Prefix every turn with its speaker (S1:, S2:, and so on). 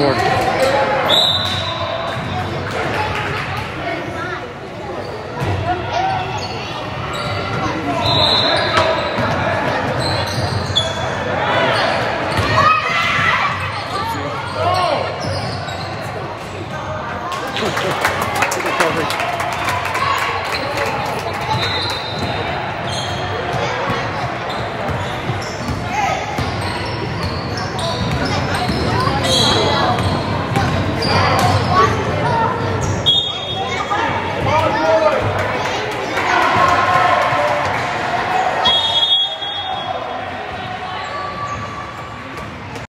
S1: board. Good coverage.